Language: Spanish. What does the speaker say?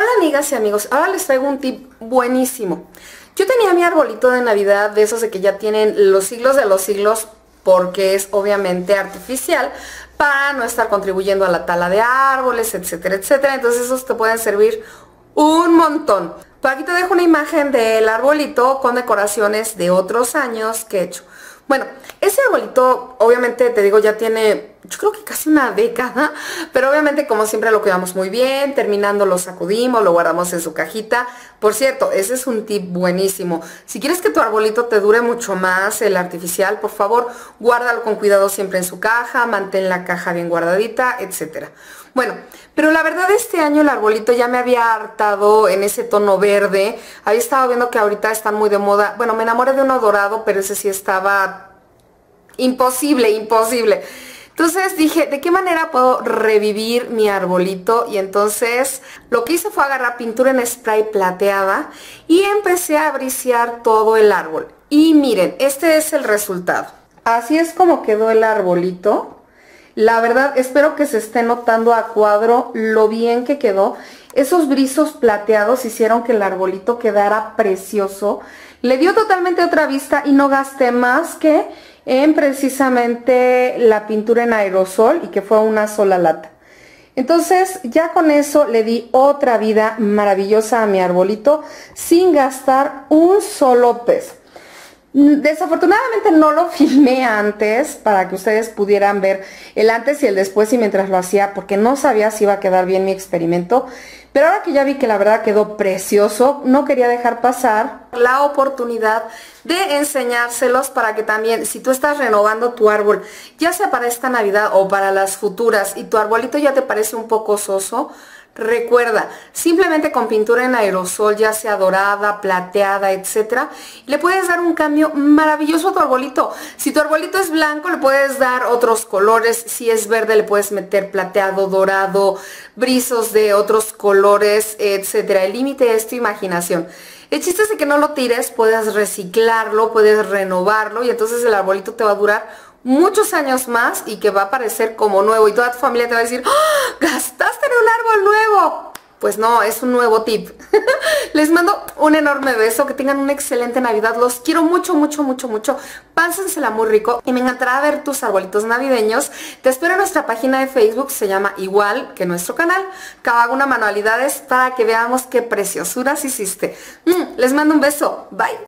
Hola amigas y amigos, ahora les traigo un tip buenísimo. Yo tenía mi arbolito de Navidad de esos de que ya tienen los siglos de los siglos porque es obviamente artificial para no estar contribuyendo a la tala de árboles, etcétera, etcétera. Entonces esos te pueden servir un montón. Por aquí te dejo una imagen del arbolito con decoraciones de otros años que he hecho. Bueno, ese arbolito obviamente te digo ya tiene, yo creo que casi una década, pero obviamente como siempre lo cuidamos muy bien, terminando lo sacudimos, lo guardamos en su cajita. Por cierto, ese es un tip buenísimo. Si quieres que tu arbolito te dure mucho más, el artificial, por favor, guárdalo con cuidado siempre en su caja, mantén la caja bien guardadita, etcétera. Bueno, pero la verdad este año el arbolito ya me había hartado en ese tono verde. Había estado viendo que ahorita están muy de moda. Bueno, me enamoré de uno dorado, pero ese sí estaba imposible, imposible. Entonces dije, ¿de qué manera puedo revivir mi arbolito? Y entonces lo que hice fue agarrar pintura en spray plateada y empecé a briciar todo el árbol. Y miren, este es el resultado. Así es como quedó el arbolito. La verdad, espero que se esté notando a cuadro lo bien que quedó. Esos brizos plateados hicieron que el arbolito quedara precioso. Le dio totalmente otra vista y no gasté más que en precisamente la pintura en aerosol y que fue una sola lata. Entonces ya con eso le di otra vida maravillosa a mi arbolito sin gastar un solo peso. Desafortunadamente no lo filmé antes para que ustedes pudieran ver el antes y el después y mientras lo hacía porque no sabía si iba a quedar bien mi experimento. Pero ahora que ya vi que la verdad quedó precioso, no quería dejar pasar la oportunidad de enseñárselos para que también, si tú estás renovando tu árbol, ya sea para esta Navidad o para las futuras, y tu arbolito ya te parece un poco soso, Recuerda, simplemente con pintura en aerosol, ya sea dorada, plateada, etcétera, le puedes dar un cambio maravilloso a tu arbolito. Si tu arbolito es blanco, le puedes dar otros colores. Si es verde, le puedes meter plateado, dorado, brizos de otros colores, etcétera. El límite es tu imaginación. El chiste es de que no lo tires, puedes reciclarlo, puedes renovarlo y entonces el arbolito te va a durar muchos años más y que va a parecer como nuevo y toda tu familia te va a decir, ¡Ah! gastaste en un árbol nuevo. Pues no, es un nuevo tip. Les mando un enorme beso, que tengan una excelente Navidad. Los quiero mucho, mucho, mucho, mucho. Pásensela muy rico y me encantará ver tus arbolitos navideños. Te espero en nuestra página de Facebook, se llama igual que nuestro canal. Cada una manualidades para que veamos qué preciosuras hiciste. Mm, les mando un beso. Bye.